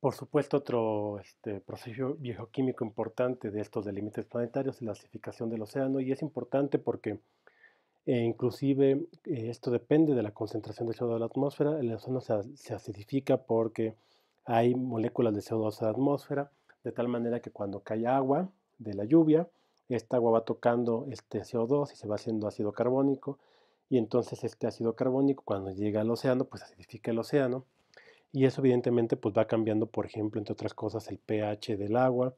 Por supuesto, otro este, proceso bioquímico importante de estos de límites planetarios es la acidificación del océano y es importante porque eh, inclusive eh, esto depende de la concentración de CO2 en la atmósfera. El océano se, acidifica porque hay moléculas de CO2 en la atmósfera, de tal manera que cuando cae agua de la lluvia, esta agua va tocando este CO2 y se va haciendo ácido carbónico, y entonces este ácido carbónico cuando llega al océano, pues acidifica el océano y eso evidentemente pues va cambiando, por ejemplo, entre otras cosas, el pH del agua,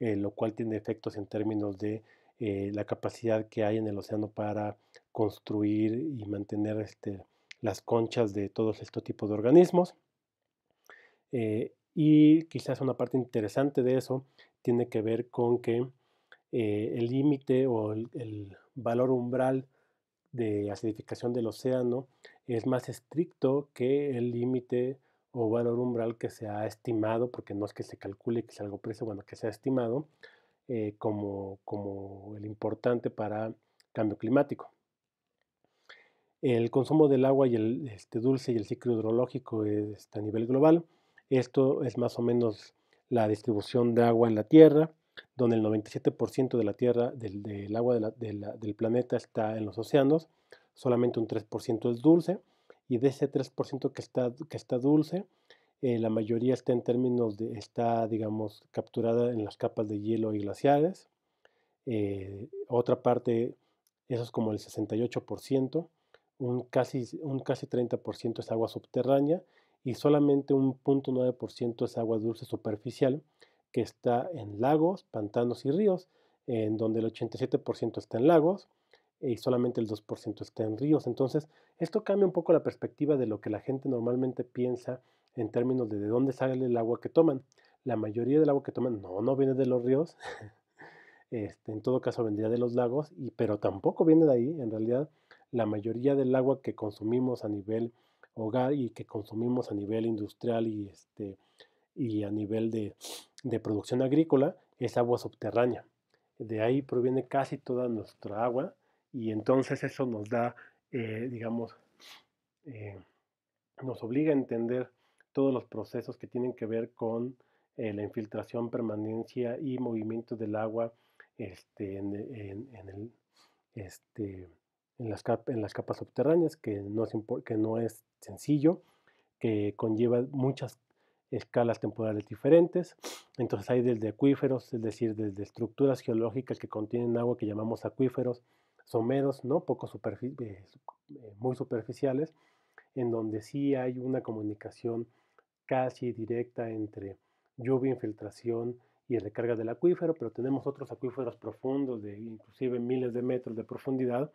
eh, lo cual tiene efectos en términos de eh, la capacidad que hay en el océano para construir y mantener este, las conchas de todos estos tipos de organismos. Eh, y quizás una parte interesante de eso tiene que ver con que el límite o el valor umbral de acidificación del océano es más estricto que el límite o valor umbral que se ha estimado, porque no es que se calcule que sea algo precio, bueno, que se ha estimado eh, como, como el importante para cambio climático. El consumo del agua y el este, dulce y el ciclo hidrológico está a nivel global. Esto es más o menos la distribución de agua en la Tierra, donde el 97% de la Tierra, del, agua del planeta está en los océanos, solamente un 3% es dulce, y de ese 3% que está, que está dulce, eh, la mayoría está en términos de, está, digamos, capturada en las capas de hielo y glaciares. Eh, otra parte, eso es como el 68%, un casi, un casi 30% es agua subterránea y solamente un 0.9% es agua dulce superficial que está en lagos, pantanos y ríos, en donde el 87% está en lagos, y solamente el 2% está en ríos. Entonces, esto cambia un poco la perspectiva de lo que la gente normalmente piensa en términos de de dónde sale el agua que toman. La mayoría del agua que toman no, no viene de los ríos, este, en todo caso vendría de los lagos, y, pero tampoco viene de ahí. En realidad, la mayoría del agua que consumimos a nivel hogar y que consumimos a nivel industrial y, este, y a nivel de, de producción agrícola es agua subterránea. De ahí proviene casi toda nuestra agua y entonces eso nos da, eh, digamos, eh, nos obliga a entender todos los procesos que tienen que ver con eh, la infiltración, permanencia y movimiento del agua este, en, el, este, en, las en, las capas subterráneas, que no, es, que no es sencillo, que conlleva muchas escalas temporales diferentes. Entonces hay desde acuíferos, es decir, desde estructuras geológicas que contienen agua que llamamos acuíferos, someros, ¿no? Poco eh, eh, muy superficiales, en donde sí hay una comunicación casi directa entre lluvia, infiltración y recarga del acuífero, pero tenemos otros acuíferos profundos de inclusive miles de metros de profundidad,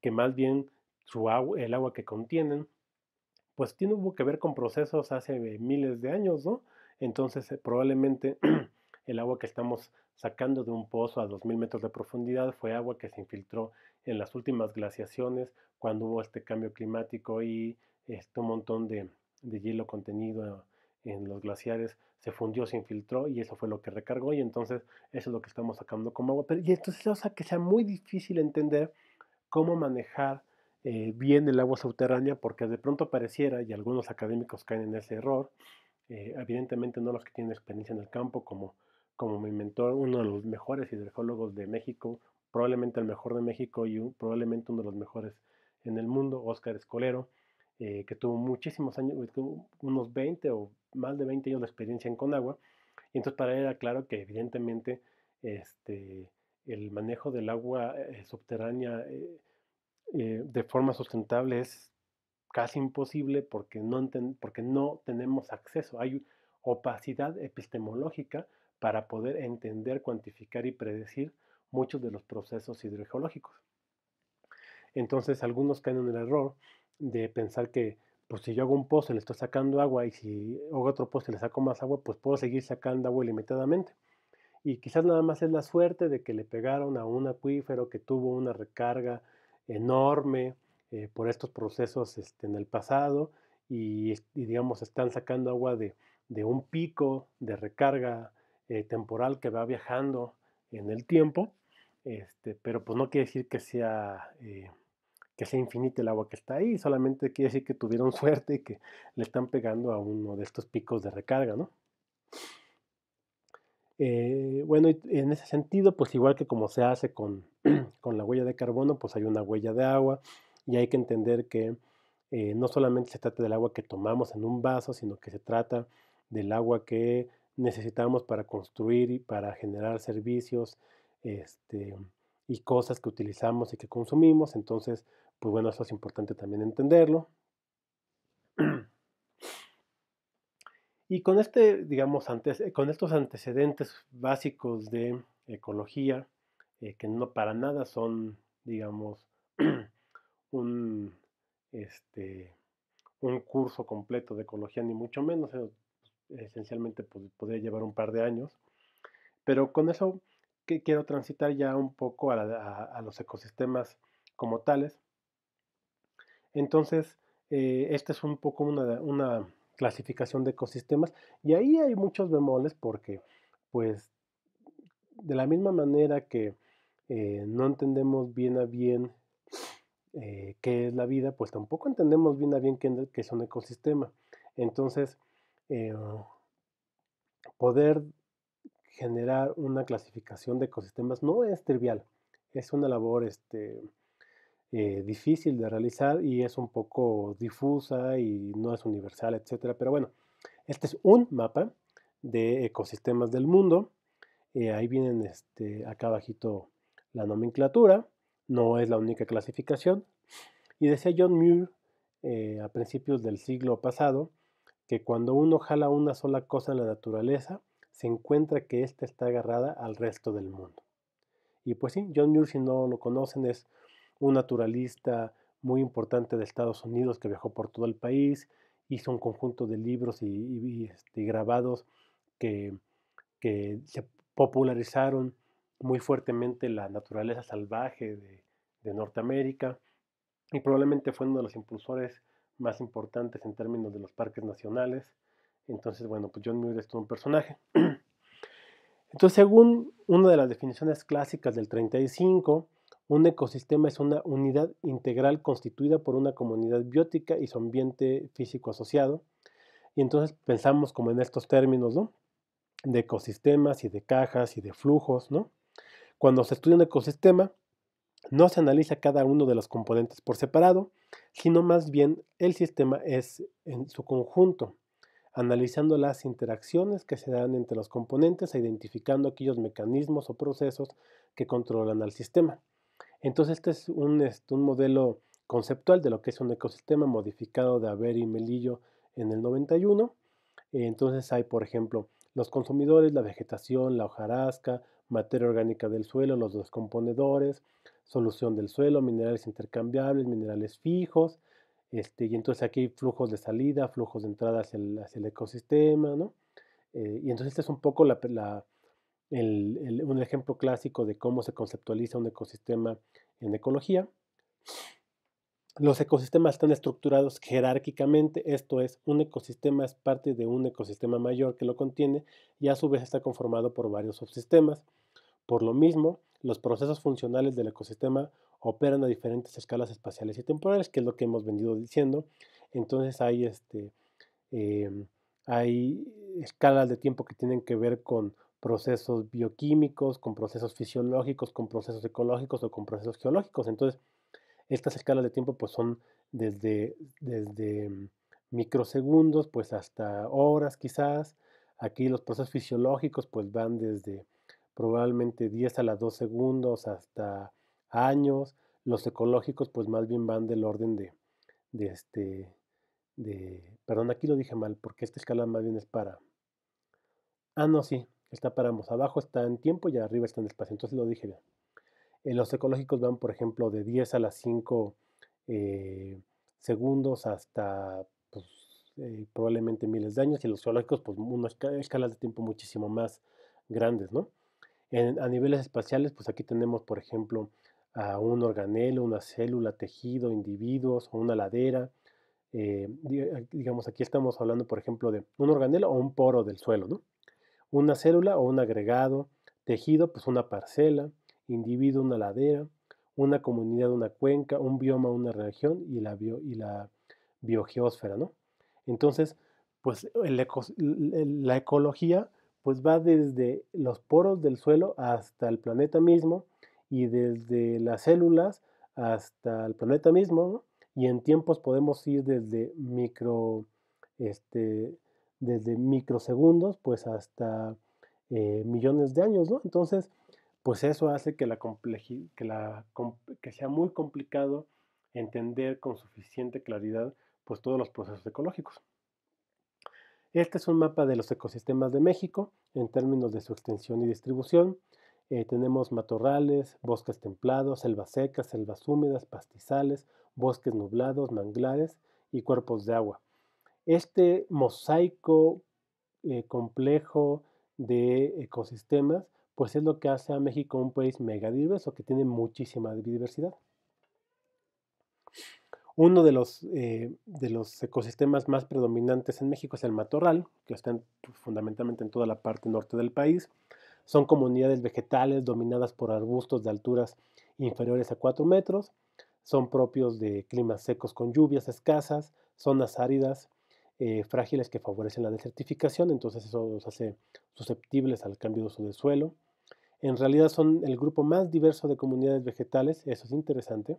que más bien su agua, el agua que contienen, pues tiene que ver con procesos hace miles de años, ¿no? Entonces eh, probablemente el agua que estamos sacando de un pozo a 2.000 metros de profundidad fue agua que se infiltró en las últimas glaciaciones cuando hubo este cambio climático y este, un montón de, hielo contenido en los glaciares se fundió, se infiltró y eso fue lo que recargó y entonces eso es lo que estamos sacando como agua. Pero, y entonces eso hace que sea muy difícil entender cómo manejar eh, bien el agua subterránea porque de pronto pareciera, y algunos académicos caen en ese error, eh, evidentemente no los que tienen experiencia en el campo como como mi mentor, uno de los mejores hidrologos de México, probablemente el mejor de México y probablemente uno de los mejores en el mundo, Oscar Escolero, eh, que tuvo muchísimos años, unos 20 o más de 20 años de experiencia en Conagua. Y entonces para él era claro que evidentemente este, el manejo del agua eh, subterránea eh, de forma sustentable es casi imposible porque no, porque no tenemos acceso. Hay opacidad epistemológica para poder entender, cuantificar y predecir muchos de los procesos hidrogeológicos. Entonces algunos caen en el error de pensar que pues si yo hago un pozo y le estoy sacando agua y si hago otro pozo le saco más agua, pues puedo seguir sacando agua ilimitadamente. Y quizás nada más es la suerte de que le pegaron a un acuífero que tuvo una recarga enorme eh, por estos procesos este, en el pasado y, digamos están sacando agua de un pico de recarga eh, temporal que va viajando en el tiempo, este, pero pues no quiere decir que sea, eh, que sea infinito el agua que está ahí, solamente quiere decir que tuvieron suerte y que le están pegando a uno de estos picos de recarga, ¿no? Eh, bueno, en ese sentido, pues igual que como se hace con, con, la huella de carbono, pues hay una huella de agua y hay que entender que no solamente se trata del agua que tomamos en un vaso, sino que se trata del agua que necesitamos para construir y para generar servicios este, y cosas que utilizamos y que consumimos. Entonces, pues bueno, eso es importante también entenderlo. Y con este, digamos, antes, con estos antecedentes básicos de ecología, eh, que no para nada son, digamos, un, este, un curso completo de ecología, ni mucho menos, eh, esencialmente pues, podría llevar un par de años, pero con eso quiero transitar ya un poco a, los ecosistemas como tales. Entonces, eh, esta es un poco una, clasificación de ecosistemas y ahí hay muchos bemoles porque pues de la misma manera que eh, no entendemos bien a bien eh, qué es la vida, pues tampoco entendemos bien a bien qué, es un ecosistema. Entonces, eh, poder generar una clasificación de ecosistemas no es trivial, es una labor este, eh, difícil de realizar y es un poco difusa y no es universal, etcétera. Pero bueno, este es un mapa de ecosistemas del mundo. Eh, ahí vienen este, acá abajito la nomenclatura, no es la única clasificación. Y decía John Muir a principios del siglo pasado que cuando uno jala una sola cosa en la naturaleza, se encuentra que ésta está agarrada al resto del mundo. Y pues sí, John Muir, si no lo conocen, es un naturalista muy importante de Estados Unidos que viajó por todo el país, hizo un conjunto de libros y, este, grabados que, se popularizaron muy fuertemente la naturaleza salvaje de, Norteamérica y probablemente fue uno de los impulsores más importantes en términos de los parques nacionales. Entonces, bueno, pues John Muir es todo un personaje. Entonces, según una de las definiciones clásicas del 35, un ecosistema es una unidad integral constituida por una comunidad biótica y su ambiente físico asociado. Y entonces pensamos como en estos términos, ¿no? De ecosistemas y de cajas y de flujos, ¿no? Cuando se estudia un ecosistema, no se analiza cada uno de los componentes por separado, sino más bien el sistema es en su conjunto, analizando las interacciones que se dan entre los componentes e identificando aquellos mecanismos o procesos que controlan al sistema. Entonces este es un, este, modelo conceptual de lo que es un ecosistema modificado de Haber y Melillo en el 91. Entonces hay, por ejemplo, los consumidores, la vegetación, la hojarasca, materia orgánica del suelo, los descomponedores, solución del suelo, minerales intercambiables, minerales fijos, este, y entonces aquí hay flujos de salida, flujos de entrada hacia el, ecosistema, ¿no? Eh, y entonces este es un poco la, un ejemplo clásico de cómo se conceptualiza un ecosistema en ecología. Los ecosistemas están estructurados jerárquicamente, esto es, un ecosistema es parte de un ecosistema mayor que lo contiene y a su vez está conformado por varios subsistemas. Por lo mismo, los procesos funcionales del ecosistema operan a diferentes escalas espaciales y temporales, que es lo que hemos venido diciendo. Entonces hay, este, em, hay escalas de tiempo que tienen que ver con procesos bioquímicos, con procesos fisiológicos, con procesos ecológicos o con procesos geológicos. Entonces, estas escalas de tiempo pues son desde, desde mm, microsegundos pues hasta horas quizás. Aquí los procesos fisiológicos pues van desde probablemente 10 a las 2 segundos hasta años. Los ecológicos pues más bien van del orden de, de este, de, perdón, aquí lo dije mal porque esta escala más bien es para, ah no, sí, está para ambos. Abajo está en tiempo y arriba está en espacio. Entonces lo dije bien. Eh, los ecológicos van, por ejemplo, de 10 a las 5 eh, segundos hasta pues, eh, probablemente miles de años. Y los geológicos, pues unas escalas de tiempo muchísimo más grandes, ¿no? A niveles espaciales, pues aquí tenemos, por ejemplo, un organelo, una célula, tejido, individuos o una ladera. digamos, aquí estamos hablando, por ejemplo, de un organelo o un poro del suelo, ¿no? una célula o un agregado, tejido, pues una parcela, individuo, una ladera, una comunidad, una cuenca, un bioma, una región y la, biogeósfera, ¿no? Entonces, pues la ecología, pues va desde los poros del suelo hasta el planeta mismo y desde las células hasta el planeta mismo, y en tiempos podemos ir desde micro, este, desde microsegundos, pues hasta eh, millones de años, ¿no? Entonces, pues eso hace que, la que, sea muy complicado entender con suficiente claridad pues todos los procesos ecológicos. Este es un mapa de los ecosistemas de México en términos de su extensión y distribución. Eh, tenemos matorrales, bosques templados, selvas secas, selvas húmedas, pastizales, bosques nublados, manglares y cuerpos de agua. Este mosaico eh, complejo de ecosistemas, pues es lo que hace a México un país megadiverso que tiene muchísima diversidad. Uno de los, eh, de los ecosistemas más predominantes en México es el matorral, que está fundamentalmente en toda la parte norte del país. Son comunidades vegetales dominadas por arbustos de alturas inferiores a 4 metros. Son propios de climas secos con lluvias escasas, zonas áridas, eh, frágiles que favorecen la desertificación, entonces eso los hace susceptibles al cambio de uso de suelo. En realidad son el grupo más diverso de comunidades vegetales, eso es interesante.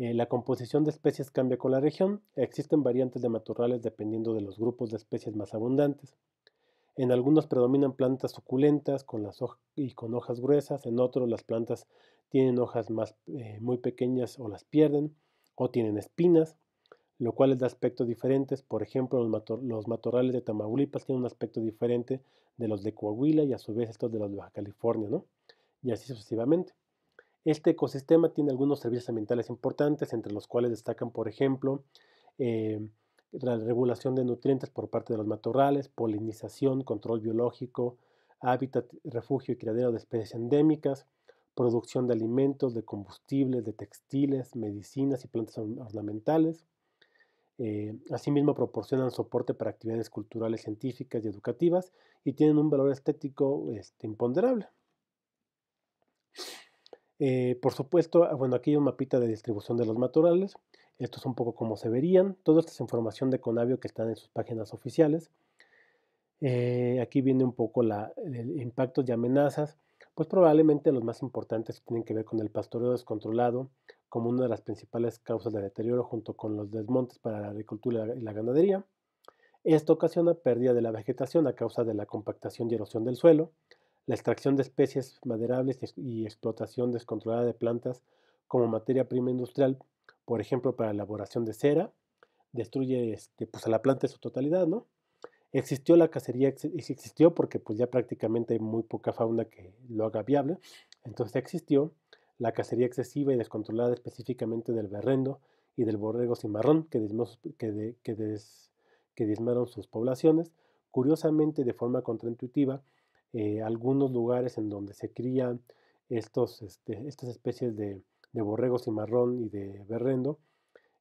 Eh, la composición de especies cambia con la región. Existen variantes de matorrales dependiendo de los grupos de especies más abundantes. En algunos predominan plantas suculentas con y con hojas gruesas, en otros las plantas tienen hojas eh, muy pequeñas o las pierden, o tienen espinas, lo cual les da aspectos diferentes. Por ejemplo, los, los, matorrales de Tamaulipas tienen un aspecto diferente de los de Coahuila y a su vez estos de los de Baja California, ¿no? Y así sucesivamente. Este ecosistema tiene algunos servicios ambientales importantes, entre los cuales destacan, por ejemplo, eh, la regulación de nutrientes por parte de los matorrales, polinización, control biológico, hábitat, refugio y criadero de especies endémicas, producción de alimentos, de combustibles, de textiles, medicinas y plantas ornamentales. Eh, asimismo, proporcionan soporte para actividades culturales, científicas y educativas y tienen un valor estético este, imponderable. Eh, por supuesto, ah, bueno, aquí hay un mapita de distribución de los matorrales. Esto es un poco como se verían. Toda esta es información de Conavio que están en sus páginas oficiales. Eh, aquí viene un poco la, el impactos y amenazas. Pues probablemente los más importantes tienen que ver con el pastoreo descontrolado como una de las principales causas de deterioro junto con los desmontes para la agricultura y la ganadería. Esto ocasiona pérdida de la vegetación a causa de la compactación y erosión del suelo, la extracción de especies maderables y explotación descontrolada de plantas como materia prima industrial, por ejemplo, para la elaboración de cera, destruye este, pues, a la planta en su totalidad, ¿no? Existió la cacería, existió porque pues ya prácticamente hay muy poca fauna que lo haga viable, entonces existió la cacería excesiva y descontrolada específicamente del berrendo y del borrego cimarrón que, que, que dismaron sus poblaciones, curiosamente de forma contraintuitiva, eh, algunos lugares en donde se crían estos, este, estas especies de, borregos y marrón y de berrendo,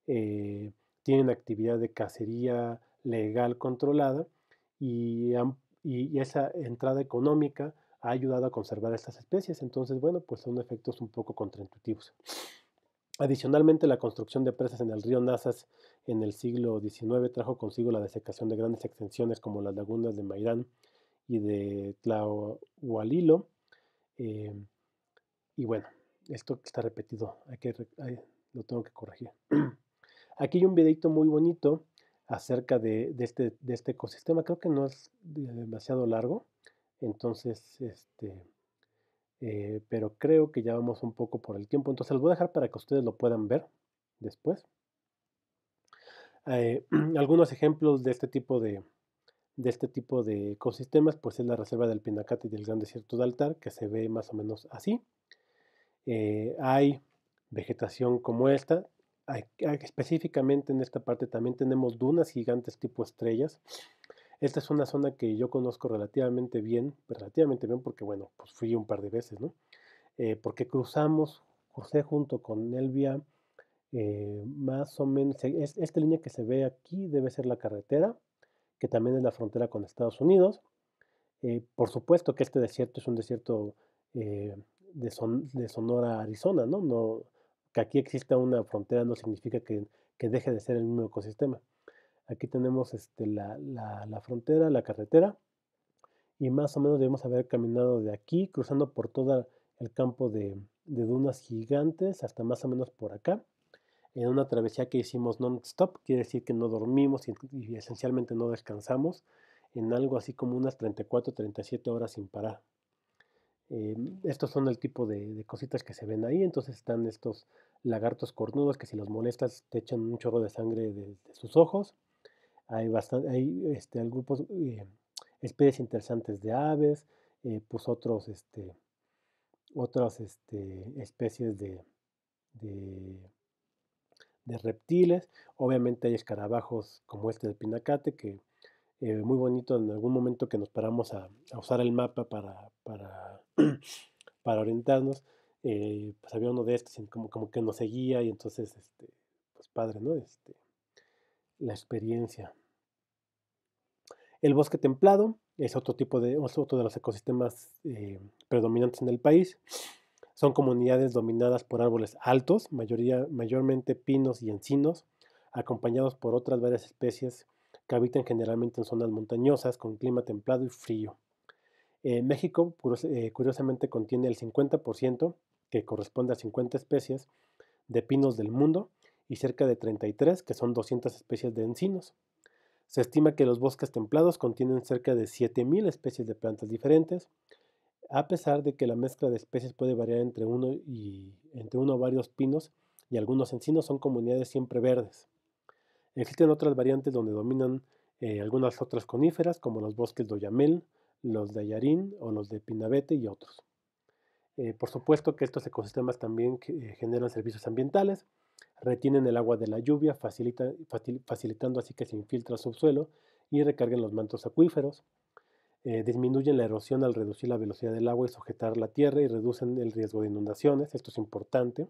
eh, tienen actividad de cacería legal controlada y, y, esa entrada económica ha ayudado a conservar estas especies. Entonces, bueno, pues son efectos un poco contraintuitivos. Adicionalmente, la construcción de presas en el río Nazas en el siglo XIX trajo consigo la desecación de grandes extensiones como las lagunas de Mairán y de Tlahualilo. Eh, y bueno, esto está repetido, hay que, lo tengo que corregir. Aquí hay un videito muy bonito acerca de, este, de, este, ecosistema. Creo que no es demasiado largo, entonces, este, eh, pero creo que ya vamos un poco por el tiempo. Entonces, los voy a dejar para que ustedes lo puedan ver después. Eh, algunos ejemplos de este tipo de, de este tipo de ecosistemas, pues es la reserva del Pinacate y del Gran Desierto de Altar, que se ve más o menos así. Eh, hay vegetación como esta, específicamente en esta parte también tenemos dunas gigantes tipo estrellas. Esta es una zona que yo conozco relativamente bien, relativamente bien porque, bueno, pues fui un par de veces, ¿no? Eh, porque cruzamos, crucé junto con Elvia, eh, más o menos, esta línea que se ve aquí debe ser la carretera, que también es la frontera con Estados Unidos. Eh, por supuesto que este desierto es un desierto eh, de, Sonora, Arizona, ¿no? Que aquí exista una frontera no significa que, deje de ser el mismo ecosistema. Aquí tenemos este, la, frontera, la carretera, y más o menos debemos haber caminado de aquí, cruzando por todo el campo de, dunas gigantes hasta más o menos por acá, en una travesía que hicimos non-stop, quiere decir que no dormimos y, esencialmente no descansamos, en algo así como unas 34, 37 horas sin parar. Eh, estos son el tipo de, cositas que se ven ahí, entonces están estos lagartos cornudos que si los molestas te echan un chorro de sangre de, sus ojos. Hay, bastante, hay este, grupos, eh, especies interesantes de aves, eh, pues otros, este, otras este, especies de, reptiles. Obviamente hay escarabajos como este del pinacate, que eh, muy bonito en algún momento que nos paramos a, usar el mapa para, para, para orientarnos. Eh, pues había uno de estos como, como que nos seguía y entonces, este, pues padre, ¿no? Este, la experiencia. El bosque templado es otro tipo de, otro de los ecosistemas eh, predominantes en el país. Son comunidades dominadas por árboles altos, mayormente pinos y encinos, acompañados por otras varias especies que habitan generalmente en zonas montañosas con clima templado y frío. México, eh, curiosamente, contiene el 50%, que corresponde a 50 especies, de pinos del mundo y cerca de 33, que son 200 especies de encinos. Se estima que los bosques templados contienen cerca de 7.000 especies de plantas diferentes, a pesar de que la mezcla de especies puede variar entre uno, y, o varios pinos y algunos encinos son comunidades siempre verdes. Existen otras variantes donde dominan eh, algunas otras coníferas, como los bosques de Oyamel, los de Ayarín o los de Pinabete y otros. Eh, por supuesto que estos ecosistemas también eh, generan servicios ambientales, retienen el agua de la lluvia, facilitando así que se infiltra el subsuelo y recarguen los mantos acuíferos. Eh, disminuyen la erosión al reducir la velocidad del agua y sujetar la tierra y reducen el riesgo de inundaciones, esto es importante.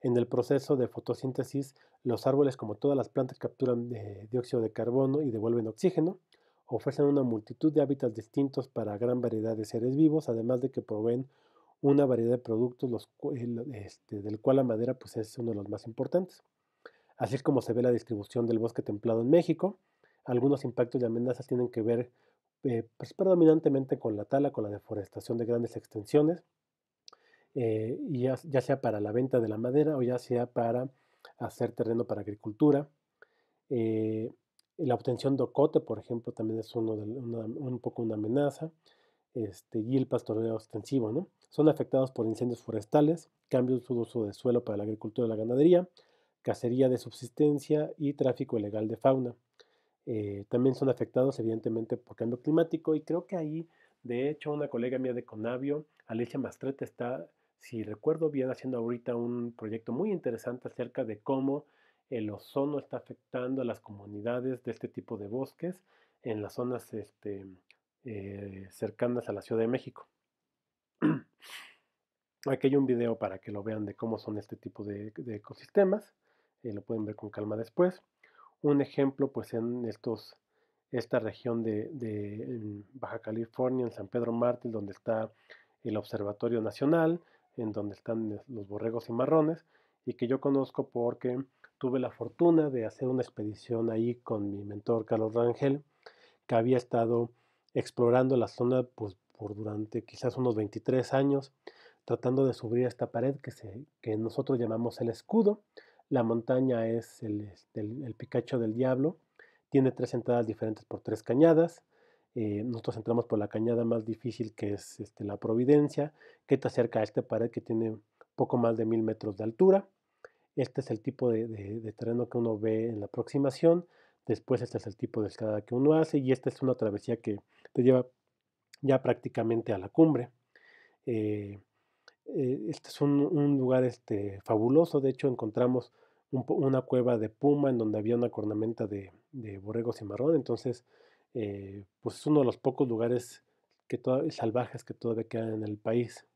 En el proceso de fotosíntesis, los árboles, como todas las plantas, capturan eh, dióxido de carbono y devuelven oxígeno. Ofrecen una multitud de hábitats distintos para gran variedad de seres vivos, además de que proveen una variedad de productos, los, este, del cual la madera pues, es uno de los más importantes. Así es como se ve la distribución del bosque templado en México. Algunos impactos y amenazas tienen que ver eh, pues, predominantemente con la tala, con la deforestación de grandes extensiones, eh, ya, sea para la venta de la madera o ya sea para hacer terreno para agricultura. Eh, la obtención de ocote, por ejemplo, también es uno un poco una amenaza este, y el pastoreo extensivo. ¿no? Son afectados por incendios forestales, cambios de uso de suelo para la agricultura y la ganadería, cacería de subsistencia y tráfico ilegal de fauna. Eh, también son afectados evidentemente por cambio climático y creo que ahí, de hecho, una colega mía de Conavio, Alicia Mastrete, está, si recuerdo bien, haciendo ahorita un proyecto muy interesante acerca de cómo el ozono está afectando a las comunidades de este tipo de bosques en las zonas este, eh, cercanas a la Ciudad de México. Aquí hay un video para que lo vean de cómo son este tipo de, ecosistemas. Eh, lo pueden ver con calma después. Un ejemplo, pues en estos, esta región de, Baja California, en San Pedro Mártir, donde está el Observatorio Nacional, en donde están los borregos y marrones, y que yo conozco porque tuve la fortuna de hacer una expedición ahí con mi mentor Carlos Rangel, que había estado explorando la zona pues, por durante quizás unos 23 años, tratando de subir esta pared que, se, que nosotros llamamos el escudo. La montaña es el, este, el, Picacho del Diablo, tiene tres entradas diferentes por tres cañadas. Eh, nosotros entramos por la cañada más difícil que es este, la Providencia, que está cerca a esta pared que tiene poco más de mil metros de altura. Este es el tipo de, de terreno que uno ve en la aproximación. Después este es el tipo de escalada que uno hace y esta es una travesía que te lleva ya prácticamente a la cumbre. Eh, eh, este es un, lugar este, fabuloso, de hecho encontramos una cueva de puma en donde había una cornamenta de, borregos y marrón, entonces eh, pues es uno de los pocos lugares que salvajes que todavía quedan en el país.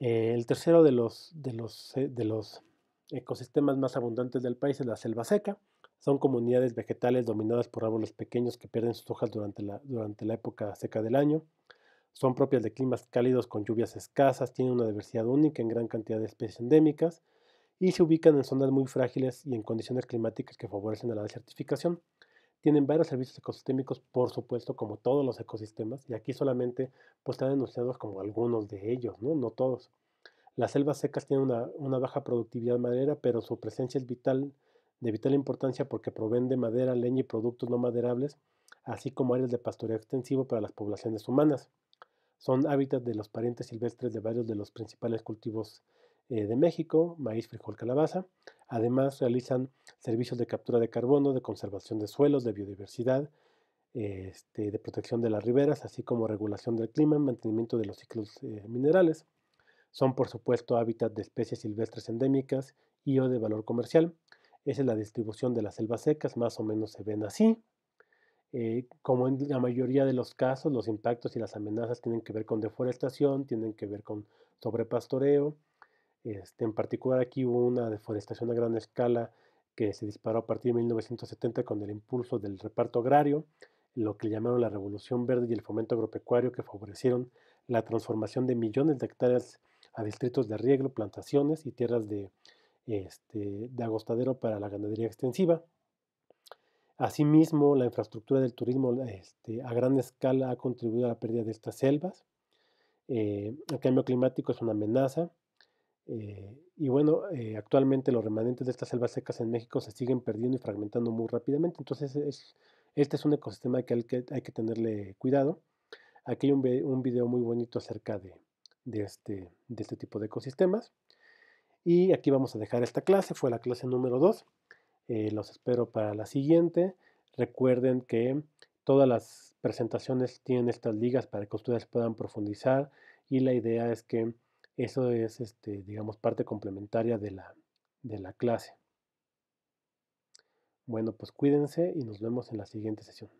el tercero de los, de, los, de los ecosistemas más abundantes del país es la selva seca. Son comunidades vegetales dominadas por árboles pequeños que pierden sus hojas durante la, durante la época seca del año. Son propias de climas cálidos con lluvias escasas, tienen una diversidad única en gran cantidad de especies endémicas y se ubican en zonas muy frágiles y en condiciones climáticas que favorecen a la desertificación. tienen varios servicios ecosistémicos, por supuesto, como todos los ecosistemas, y aquí solamente pues, están enunciados como algunos de ellos, ¿no? no todos. Las selvas secas tienen una, baja productividad madera, pero su presencia es vital, de vital importancia porque proveen de madera, leña y productos no maderables, así como áreas de pastoreo extensivo para las poblaciones humanas. Son hábitats de los parientes silvestres de varios de los principales cultivos eh, de México, maíz, frijol, calabaza. Además, realizan servicios de captura de carbono, de conservación de suelos, de biodiversidad, este, de protección de las riberas, así como regulación del clima, mantenimiento de los ciclos eh, minerales. Son, por supuesto, hábitat de especies silvestres endémicas y o de valor comercial. Esa es la distribución de las selvas secas, más o menos se ven así. Eh, como en la mayoría de los casos, los impactos y las amenazas tienen que ver con deforestación, tienen que ver con sobrepastoreo. Este, en particular aquí hubo una deforestación a gran escala que se disparó a partir de 1970 con el impulso del reparto agrario, lo que llamaron la Revolución Verde y el fomento agropecuario que favorecieron la transformación de millones de hectáreas a distritos de riego, plantaciones y tierras de, este, de agostadero para la ganadería extensiva. Asimismo, la infraestructura del turismo este, a gran escala ha contribuido a la pérdida de estas selvas. Eh, el cambio climático es una amenaza. Eh, y bueno, eh, actualmente los remanentes de estas selvas secas en México se siguen perdiendo y fragmentando muy rápidamente. Entonces, este es un ecosistema que hay, que hay que tenerle cuidado. Aquí hay un, video muy bonito acerca de, de este, de este tipo de ecosistemas. Y aquí vamos a dejar esta clase, fue la clase número 2. Eh, los espero para la siguiente. Recuerden que todas las presentaciones tienen estas ligas para que ustedes puedan profundizar y la idea es que eso es, este, digamos, parte complementaria de la, de la clase. Bueno, pues cuídense y nos vemos en la siguiente sesión.